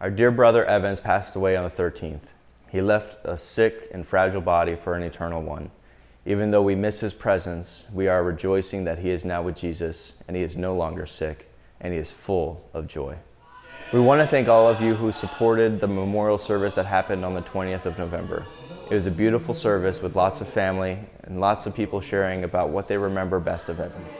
Our dear brother Evens passed away on the 13th. He left a sick and fragile body for an eternal one. Even though we miss his presence, we are rejoicing that he is now with Jesus and he is no longer sick and he is full of joy. We want to thank all of you who supported the memorial service that happened on the 20th of November. It was a beautiful service with lots of family and lots of people sharing about what they remember best of Evens.